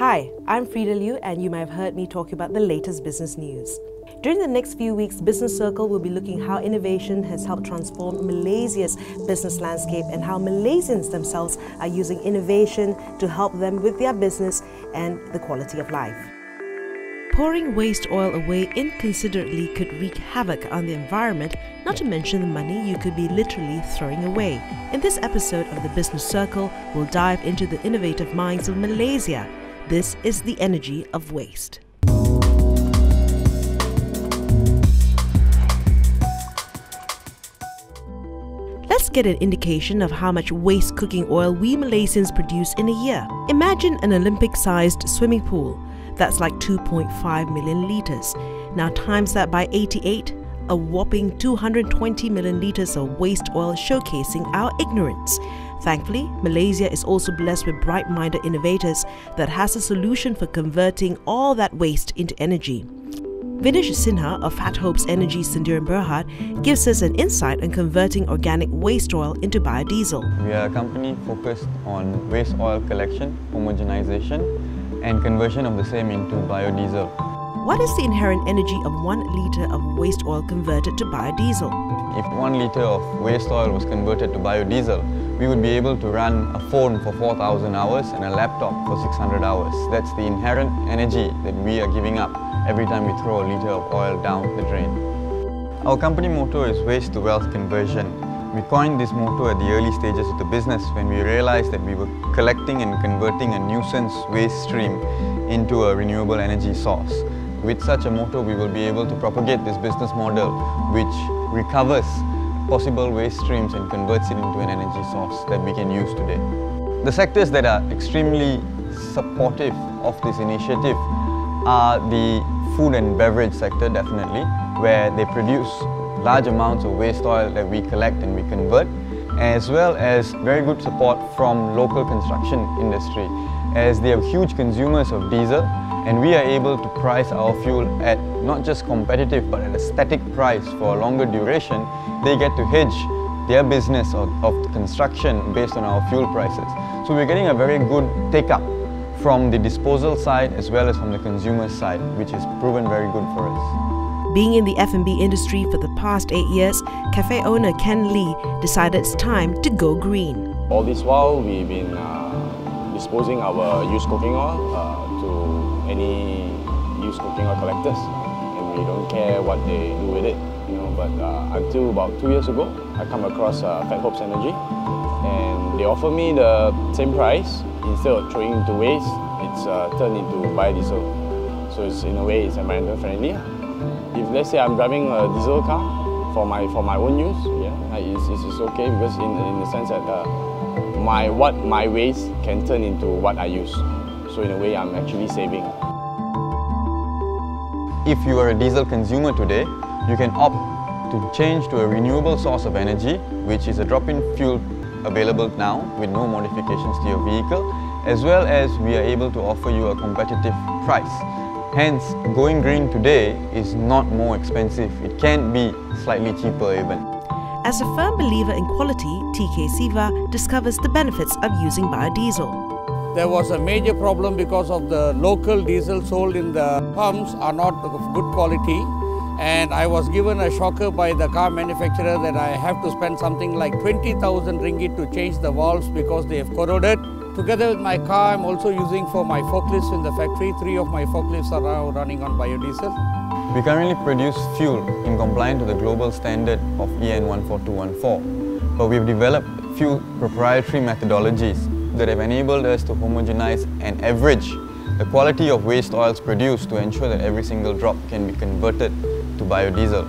Hi, I'm Freda Liu, and you might have heard me talk about the latest business news. During the next few weeks, Business Circle will be looking how innovation has helped transform Malaysia's business landscape and how Malaysians themselves are using innovation to help them with their business and the quality of life. Pouring waste oil away inconsiderately could wreak havoc on the environment, not to mention the money you could be literally throwing away. In this episode of the Business Circle, we'll dive into the innovative minds of Malaysia. This is the energy of waste. Let's get an indication of how much waste cooking oil we Malaysians produce in a year. Imagine an Olympic sized swimming pool. That's like 2.5 million litres. Now, times that by 88, a whopping 220 million litres of waste oil showcasing our ignorance. Thankfully, Malaysia is also blessed with bright minded innovators that has a solution for converting all that waste into energy. Vinesh Sinha of FatHopes Energy Sendirian Berhad gives us an insight on converting organic waste oil into biodiesel. We are a company focused on waste oil collection, homogenization and conversion of the same into biodiesel. What is the inherent energy of one litre of waste oil converted to biodiesel? If one litre of waste oil was converted to biodiesel, we would be able to run a phone for 4,000 hours and a laptop for 600 hours. That's the inherent energy that we are giving up every time we throw a litre of oil down the drain. Our company motto is waste to wealth conversion. We coined this motto at the early stages of the business when we realized that we were collecting and converting a nuisance waste stream into a renewable energy source. With such a motto, we will be able to propagate this business model which recovers possible waste streams and converts it into an energy source that we can use today. The sectors that are extremely supportive of this initiative are the food and beverage sector definitely, where they produce large amounts of waste oil that we collect and we convert, as well as very good support from local construction industry, as they are huge consumers of diesel and we are able to price our fuel at not just competitive but at a static price for a longer duration, they get to hedge their business of, of construction based on our fuel prices. So we're getting a very good take-up from the disposal side as well as from the consumer side, which has proven very good for us. Being in the F&B industry for the past eight years, cafe owner Ken Lee decided it's time to go green. All this while, we've been uh, disposing our used cooking oil uh, to any used cooking oil collectors, and we don't care what they do with it. You know, but uh, until about two years ago, I come across uh, FatHopes Energy, and they offer me the same price instead of throwing into waste, it's uh, turned into biodiesel. So it's, in a way, it's environmental friendly. If let's say I'm driving a diesel car for my for my own use, yeah, it's, it's, okay because in, in the sense that uh, my what my waste can turn into what I use. So in a way, I'm actually saving. If you are a diesel consumer today, you can opt to change to a renewable source of energy, which is a drop-in fuel available now with no modifications to your vehicle as well as we are able to offer you a competitive price. Hence, going green today is not more expensive. It can be slightly cheaper even. As a firm believer in quality, TK Siva discovers the benefits of using biodiesel. There was a major problem because of the local diesel sold in the pumps are not of good quality and I was given a shocker by the car manufacturer that I have to spend something like 20,000 ringgit to change the valves because they have corroded. Together with my car, I'm also using for my forklifts in the factory. Three of my forklifts are now running on biodiesel. We currently produce fuel in compliance to the global standard of EN 14214, but we've developed few proprietary methodologies that have enabled us to homogenize and average the quality of waste oils produced to ensure that every single drop can be converted to biodiesel.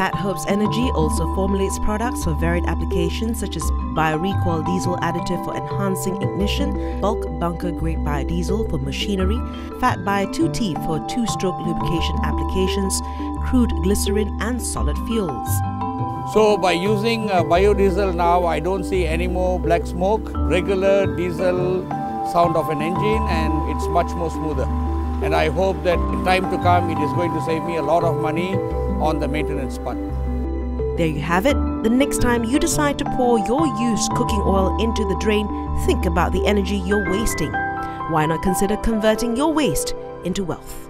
FatHopes Energy also formulates products for varied applications such as biorecoil diesel additive for enhancing ignition, bulk bunker grade biodiesel for machinery, Fat Bio 2T for two-stroke lubrication applications, crude glycerin and solid fuels. So by using uh, biodiesel now, I don't see any more black smoke, regular diesel sound of an engine and it's much more smoother. And I hope that in time to come, it is going to save me a lot of money on the maintenance part. There you have it. The next time you decide to pour your used cooking oil into the drain, think about the energy you're wasting. Why not consider converting your waste into wealth?